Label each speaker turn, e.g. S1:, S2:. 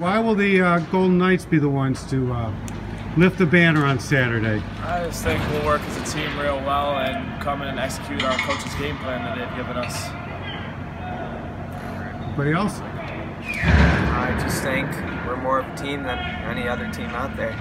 S1: Why will the uh, Golden Knights be the ones to uh, lift the banner on Saturday?
S2: I just think we'll work as a team real well and come in and execute our coach's game plan that they've given us.
S1: Anybody else?
S3: I just think we're more of a team than any other team out there.